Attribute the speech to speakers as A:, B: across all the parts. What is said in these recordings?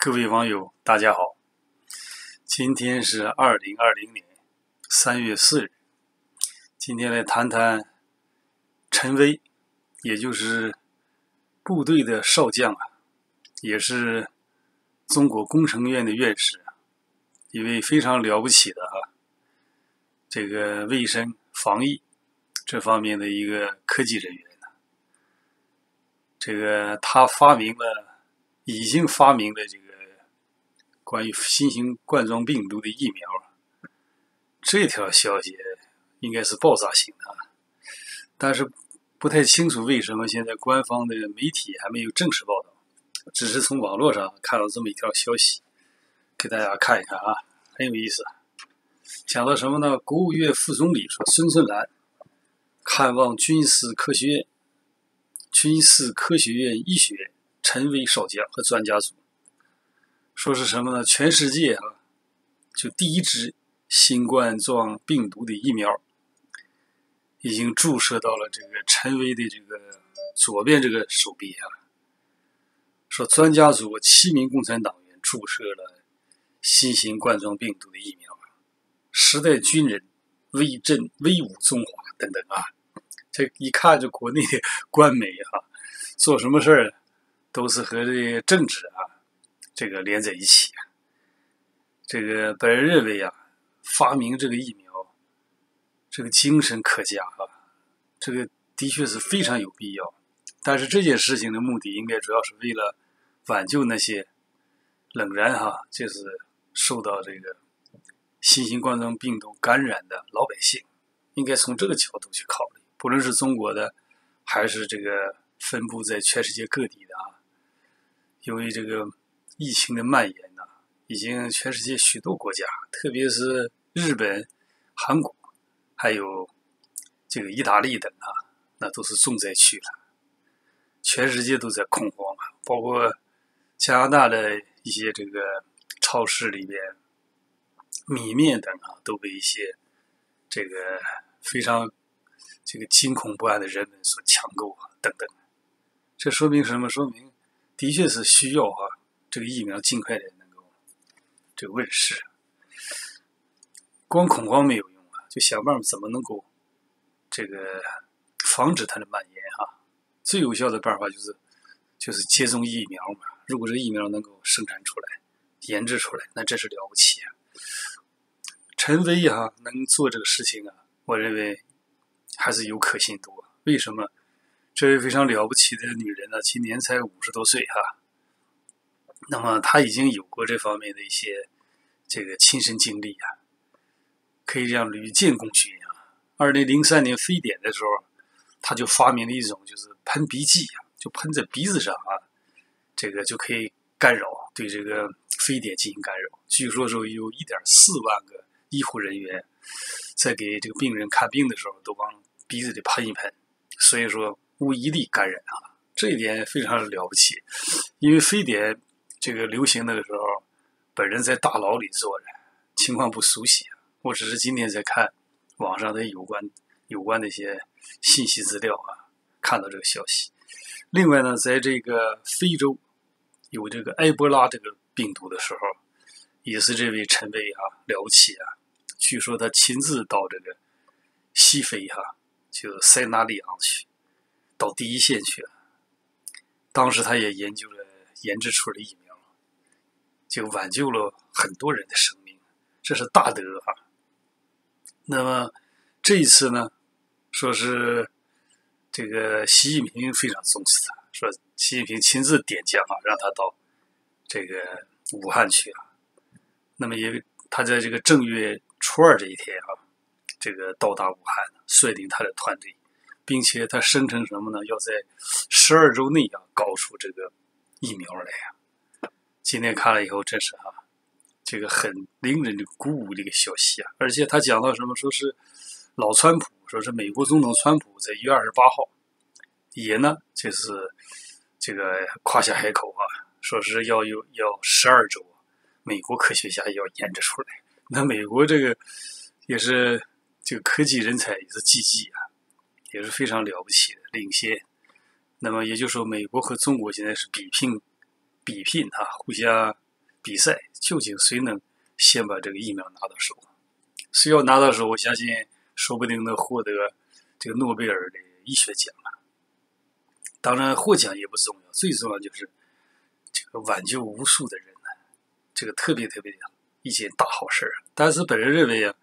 A: 各位网友，大家好！今天是二零二零年三月四日。今天来谈谈陈薇，也就是部队的少将啊，也是中国工程院的院士，一位非常了不起的哈，这个卫生防疫这方面的一个科技人员呢。这个他发明了，已经发明了这个。关于新型冠状病毒的疫苗，这条消息应该是爆炸性的，但是不太清楚为什么现在官方的媒体还没有正式报道，只是从网络上看到这么一条消息，给大家看一看啊，很有意思。讲到什么呢？国务院副总理说，孙春兰看望军事科学院、军事科学院医学院陈薇少将和专家组。说是什么呢？全世界啊，就第一支新冠状病毒的疫苗已经注射到了这个陈薇的这个左边这个手臂啊。说专家组七名共产党员注射了新型冠状病毒的疫苗，时代军人威震威武中华等等啊。这一看就国内的官媒哈，做什么事儿都是和这政治啊。这个连在一起，这个本人认为啊，发明这个疫苗，这个精神可嘉啊，这个的确是非常有必要。但是这件事情的目的，应该主要是为了挽救那些仍然哈，就是受到这个新型冠状病毒感染的老百姓，应该从这个角度去考虑。不论是中国的，还是这个分布在全世界各地的啊，由于这个。疫情的蔓延呢，已经全世界许多国家，特别是日本、韩国，还有这个意大利等啊，那都是重灾区了。全世界都在恐慌啊，包括加拿大的一些这个超市里边，米面等啊，都被一些这个非常这个惊恐不安的人们所抢购啊，等等。这说明什么？说明的确是需要啊。这个疫苗尽快的能够这个问世，光恐慌没有用啊，就想办法怎么能够这个防止它的蔓延哈。最有效的办法就是就是接种疫苗嘛。如果这疫苗能够生产出来、研制出来，那真是了不起啊！陈薇哈能做这个事情啊，我认为还是有可信度。为什么？这位非常了不起的女人呢，今年才五十多岁哈。那么他已经有过这方面的一些这个亲身经历啊，可以这样屡建功勋啊。二零零三年非典的时候，他就发明了一种就是喷鼻剂啊，就喷在鼻子上啊，这个就可以干扰对这个非典进行干扰。据说说有一点四万个医护人员在给这个病人看病的时候都往鼻子里喷一喷，所以说无一例感染啊，这一点非常了不起，因为非典。这个流行那个时候，本人在大牢里坐着，情况不熟悉。我只是今天在看网上的有关有关的一些信息资料啊，看到这个消息。另外呢，在这个非洲有这个埃博拉这个病毒的时候，也是这位陈薇啊了不起啊！据说他亲自到这个西非哈，就塞纳利昂去，到第一线去了。当时他也研究了，研制出了疫苗。就挽救了很多人的生命，这是大德啊。那么这一次呢，说是这个习近平非常重视他，说习近平亲自点将啊，让他到这个武汉去啊。那么也他在这个正月初二这一天啊，这个到达武汉，率领他的团队，并且他声称什么呢？要在十二周内啊，搞出这个疫苗来呀。今天看了以后，真是啊，这个很令人鼓舞的一个消息啊！而且他讲到什么，说是老川普，说是美国总统川普在一月二十八号也呢，就是这个夸下海口啊，说是要有要十二周，美国科学家要研制出来。那美国这个也是这个科技人才也是济济啊，也是非常了不起的领先。那么也就是说，美国和中国现在是比拼。比拼啊，互相比赛，究竟谁能先把这个疫苗拿到手？谁要拿到手，我相信说不定能获得这个诺贝尔的医学奖啊！当然，获奖也不重要，最重要就是这个挽救无数的人呢，这个特别特别一件大好事啊！但是，本人认为啊，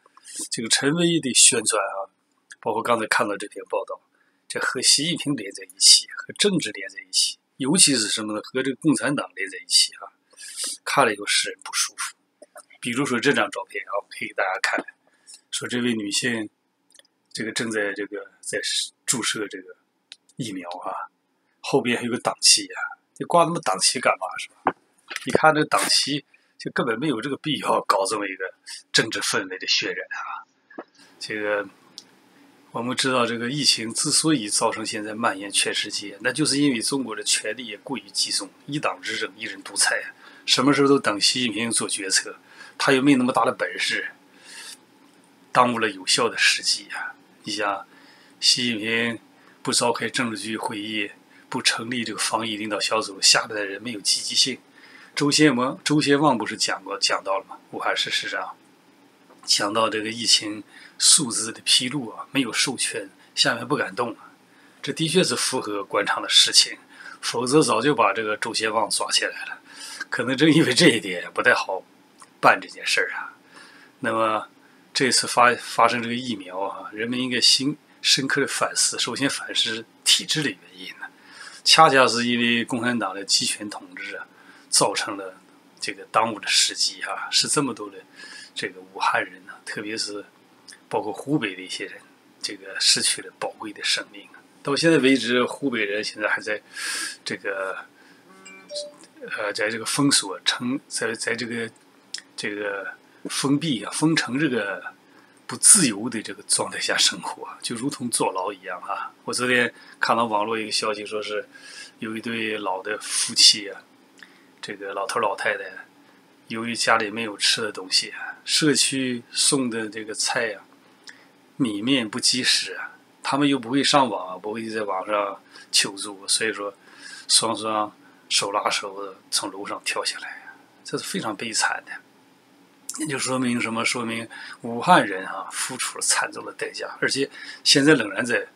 A: 这个陈薇的宣传啊，包括刚才看到这篇报道，这和习近平连在一起，和政治连在一起，尤其是什么呢？和这个共产党连在一起啊，看了以后使人不舒服。比如说这张照片啊，我可以给大家看。说这位女性，这个正在这个在注射这个疫苗啊，后边还有个党旗啊，你挂那么党旗干嘛是吧？你看这个党旗，就根本没有这个必要搞这么一个政治氛围的渲染啊。这个我们知道，这个疫情之所以造成现在蔓延全世界，那就是因为中国的权力也过于集中，一党执政，一人独裁，什么时候都等习近平做决策，他又没那么大的本事。耽误了有效的时机啊！你想，习近平不召开政治局会议，不成立这个防疫领导小组，下边的人没有积极性。周先王，周先旺不是讲过讲到了吗？武汉市市长讲到这个疫情数字的披露啊，没有授权，下面不敢动啊。这的确是符合官场的实情，否则早就把这个周先旺抓起来了。可能正因为这一点不太好办这件事儿啊。那么。这次发发生这个疫苗啊，人们应该深深刻的反思。首先反思体制的原因呢，恰恰是因为共产党的集权统治啊，造成了这个当务的时机啊，使这么多的这个武汉人呢，特别是包括湖北的一些人，这个失去了宝贵的生命。到现在为止，湖北人现在还在这个呃，在这个封锁城，在在这个这个。封闭啊，封城这个不自由的这个状态下生活，就如同坐牢一样啊！我昨天看到网络一个消息，说是有一对老的夫妻啊，这个老头老太太，由于家里没有吃的东西，社区送的这个菜呀，米面不及时啊，他们又不会上网，不会在网上求助，所以说双双手拉手的从楼上跳下来，这是非常悲惨的。那就说明什么？说明武汉人啊付出了惨重的代价，而且现在仍然在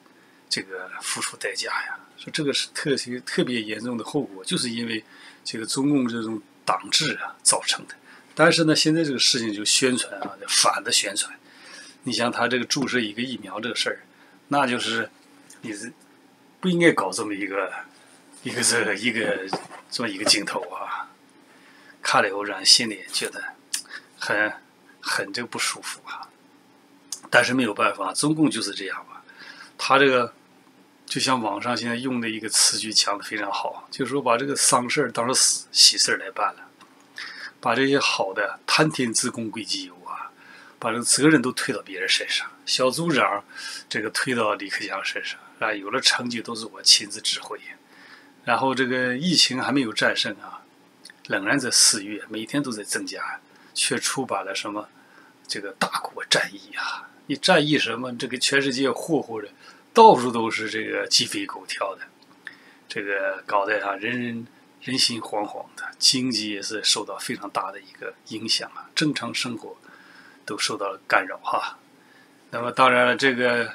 A: 这个付出代价呀。说这个是特别特别严重的后果，就是因为这个中共这种党制啊造成的。但是呢，现在这个事情就宣传啊，反的宣传。你像他这个注射一个疫苗这个事儿，那就是你是不应该搞这么一个一个这个一个这么一个镜头啊。看了以后，让人心里觉得。很很这个不舒服啊，但是没有办法，中共就是这样吧。他这个就像网上现在用的一个词句讲的非常好，就是说把这个丧事儿当成喜事儿来办了，把这些好的贪天之功归己有，把这个责任都推到别人身上，小组长这个推到李克强身上啊，有了成绩都是我亲自指挥，然后这个疫情还没有战胜啊，仍然在肆虐，每天都在增加。却出版了什么这个大国战役啊？你战役什么？这个全世界霍霍的，到处都是这个鸡飞狗跳的，这个搞得啊人人人心惶惶的，经济也是受到非常大的一个影响啊，正常生活都受到了干扰哈。那么当然了，这个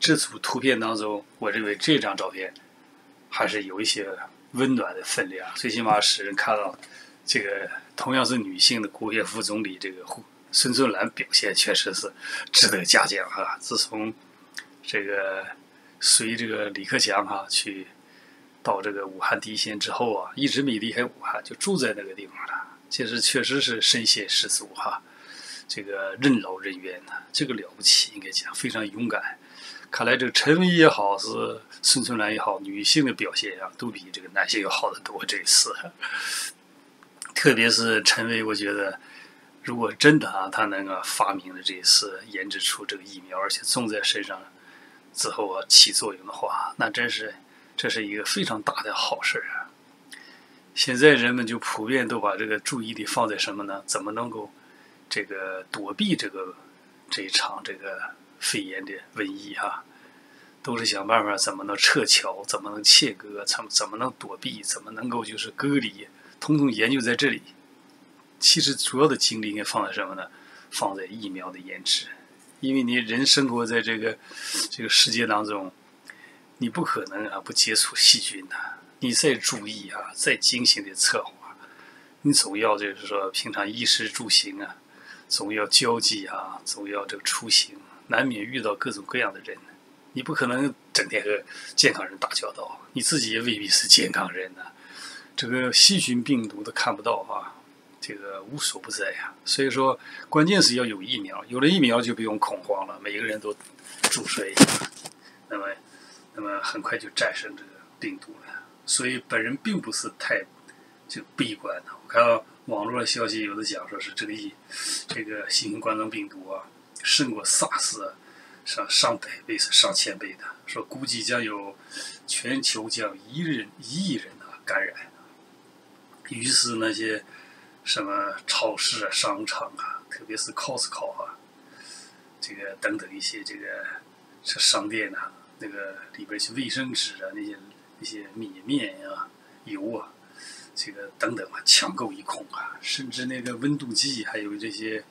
A: 这组图片当中，我认为这张照片还是有一些温暖的分量，最起码使人看到这个。同样是女性的国务院副总理，这个孙春兰表现确实是值得嘉奖啊！自从这个随这个李克强哈去到这个武汉第一线之后啊，一直没离开武汉，就住在那个地方了。其实确实是身先士卒哈，这个任劳任怨呐，这个了不起，应该讲非常勇敢。看来这个陈薇也好，是孙春兰也好，女性的表现啊，都比这个男性要好得多。这一次。特别是陈薇，我觉得，如果真的啊，他能够发明了这一次研制出这个疫苗，而且种在身上之后啊起作用的话，那真是这是一个非常大的好事啊！现在人们就普遍都把这个注意力放在什么呢？怎么能够这个躲避这个这一场这个肺炎的瘟疫哈？都是想办法怎么能撤侨，怎么能切割，怎么怎么能躲避，怎么能够就是隔离。统统研究在这里，其实主要的精力应该放在什么呢？放在疫苗的研制，因为你人生活在这个这个世界当中，你不可能啊不接触细菌的。你再注意啊，再精心的策划，你总要就是说平常衣食住行啊，总要交际啊，总要这个出行，难免遇到各种各样的人。你不可能整天和健康人打交道，你自己也未必是健康人呢。这个细菌病毒都看不到啊，这个无所不在呀。所以说，关键是要有疫苗，有了疫苗就不用恐慌了，每个人都注射一下，那么，那么很快就战胜这个病毒了。所以本人并不是太就悲观的。我看到网络消息，有的讲说是这个疫这个新型冠状病毒啊，胜过 SARS。上上百倍是上千倍的，说估计将有全球将一人一亿人啊感染。于是那些什么超市啊、商场啊，特别是 Costco 啊，这个等等一些这个这商店呐，那个里边些卫生纸啊、那些那些米面啊、油啊，这个等等啊，抢购一空啊，甚至那个温度计还有这些。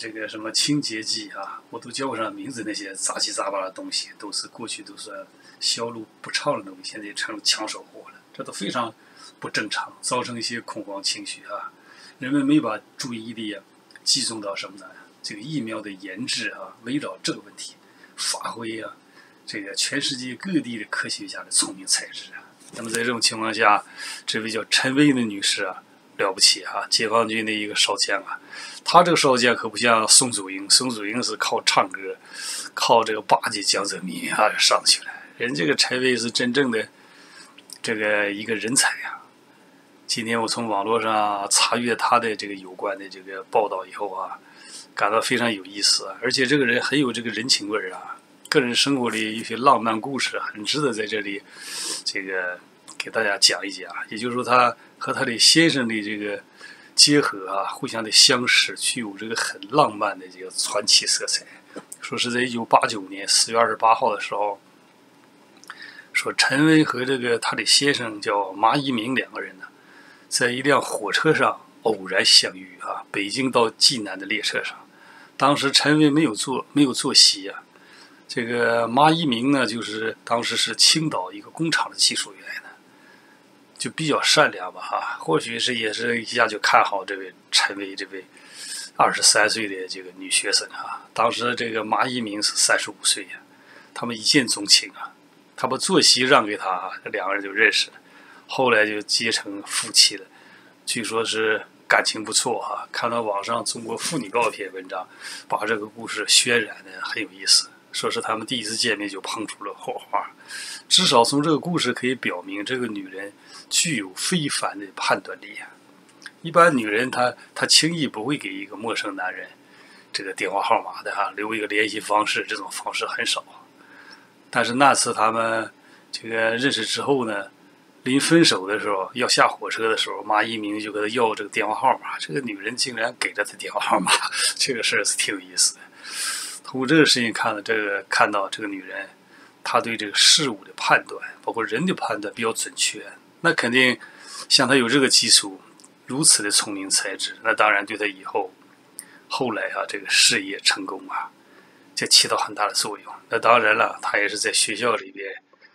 A: 这个什么清洁剂啊，我都叫不上名字。那些杂七杂八的东西，都是过去都是销路不畅的东西，现在成了抢手货了。这都非常不正常，造成一些恐慌情绪啊。人们没把注意力啊集中到什么呢？这个疫苗的研制啊，围绕这个问题发挥啊，这个全世界各地的科学家的聪明才智啊。那么在这种情况下，这位叫陈薇的女士啊。了不起啊！解放军的一个少将啊，她这个少将可不像宋祖英，宋祖英是靠唱歌，靠这个巴结江泽民啊上去了。人这个陈薇是真正的这个一个人才呀。今天我从网络上查阅他的这个有关的这个报道以后啊，感到非常有意思，而且这个人很有这个人情味儿啊，个人生活里一些浪漫故事很值得在这里这个给大家讲一讲。也就是说他。和他的先生的这个结合啊，互相的相识，具有这个很浪漫的这个传奇色彩。说是在一九八九年四月二十八号的时候，说陈薇和这个他的先生叫马一鸣两个人呢，在一辆火车上偶然相遇啊，北京到济南的列车上。当时陈薇没有坐没有坐席啊，这个马一鸣呢，就是当时是青岛一个工厂的技术员呢。就比较善良吧，哈，或许是也是一下就看好这位陈薇这位二十三岁的这个女学生啊。当时这个马一鸣是三十五岁呀，他们一见钟情啊，他把坐席让给他，这两个人就认识了，后来就结成夫妻了。据说是感情不错哈。看到网上《中国妇女报》篇文章，把这个故事渲染的很有意思，说是他们第一次见面就碰出了火花。至少从这个故事可以表明，这个女人。具有非凡的判断力！一般女人她她轻易不会给一个陌生男人这个电话号码的哈，留一个联系方式，这种方式很少。但是那次他们这个认识之后呢，临分手的时候要下火车的时候，马一鸣就跟他要这个电话号码，这个女人竟然给了他电话号码，这个事儿是挺有意思的。通过这个事情看到这个看到这个女人，她对这个事物的判断，包括人的判断比较准确。那肯定，像她有这个基础，如此的聪明才智，那当然对她以后后来啊这个事业成功啊，就起到很大的作用。那当然了，他也是在学校里边，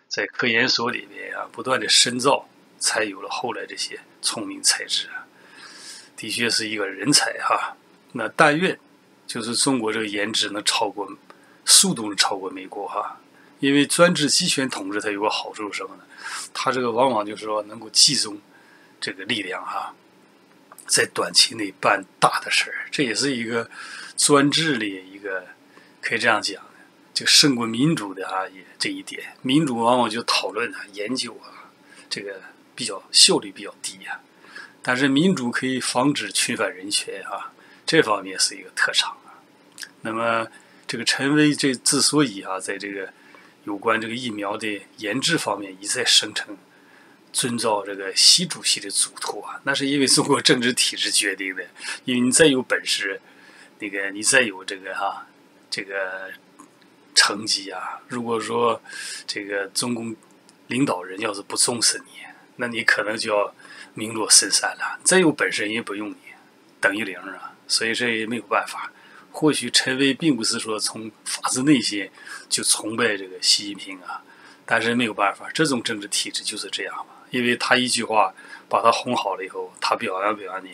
A: 在科研所里边啊不断的深造，才有了后来这些聪明才智啊。的确是一个人才哈。那但愿就是中国这个颜值能超过，速度能超过美国哈。因为专制集权统治它有个好处是什么呢？它这个往往就是说能够集中这个力量哈，在短期内办大的事儿，这也是一个专制的一个可以这样讲，就胜过民主的啊，也这一点。民主往往就讨论啊、研究啊，这个比较效率比较低呀。但是民主可以防止侵犯人权啊，这方面是一个特长啊。那么这个陈薇这之所以啊，在这个有关这个疫苗的研制方面一再声称遵照这个习主席的嘱托啊，那是因为中国政治体制决定的。因为你再有本事，那个你再有这个哈这个成绩啊，如果说这个中共领导人要是不重视你，那你可能就要名落孙山了。再有本事人也不用你，等于零啊，所以这也没有办法。或许陈薇并不是说从发自内心就崇拜这个习近平啊，但是没有办法，这种政治体制就是这样嘛。因为他一句话把他哄好了以后，他表扬表扬你，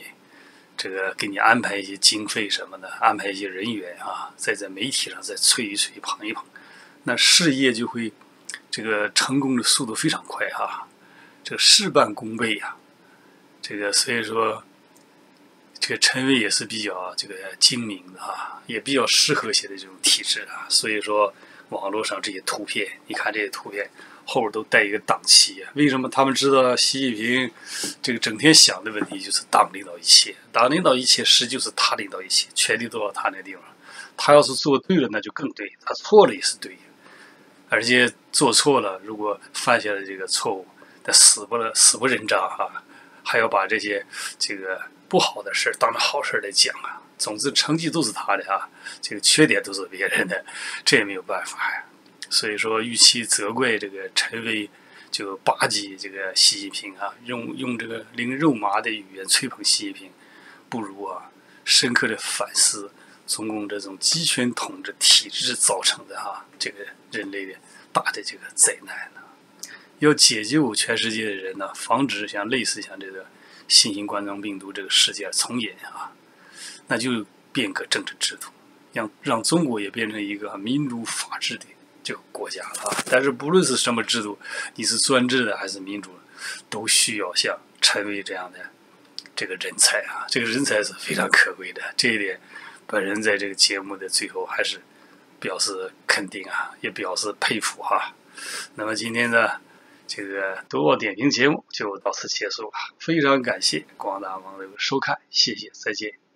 A: 这个给你安排一些经费什么的，安排一些人员啊，再在媒体上再吹一吹、捧一捧，那事业就会这个成功的速度非常快哈，这事半功倍呀。这个所以说。这个陈伟也是比较这个精明的哈，也比较适合现在这种体制啊。所以说，网络上这些图片，你看这些图片后边都带一个党旗。为什么他们知道习近平这个整天想的问题就是党领导一切，党领导一切，实就是他领导一切，权力都到他那地方。他要是做对了，那就更对；他错了也是对。而且做错了，如果犯下了这个错误，他死不了，死不认账哈，还要把这些这个。不好的事当成好事来讲啊，总之成绩都是他的啊，这个缺点都是别人的，这也没有办法呀。所以说，与其责怪这个陈威就巴结这个习近平啊，用用这个令肉麻的语言吹捧习近平，不如啊深刻的反思中共这种集权统治体制造成的哈这个人类的大的这个灾难呢。要解救全世界的人呢，防止像类似像这个。新型冠状病毒这个事件重演啊，那就变革政治制度，让让中国也变成一个民主法治的这个国家了。但是不论是什么制度，你是专制的还是民主，都需要像陈伟这样的这个人才啊，这个人才是非常可贵的。这一点，本人在这个节目的最后还是表示肯定啊，也表示佩服哈。那么今天呢？这个读报点评节目就到此结束了，非常感谢广大网友的收看，谢谢，再见。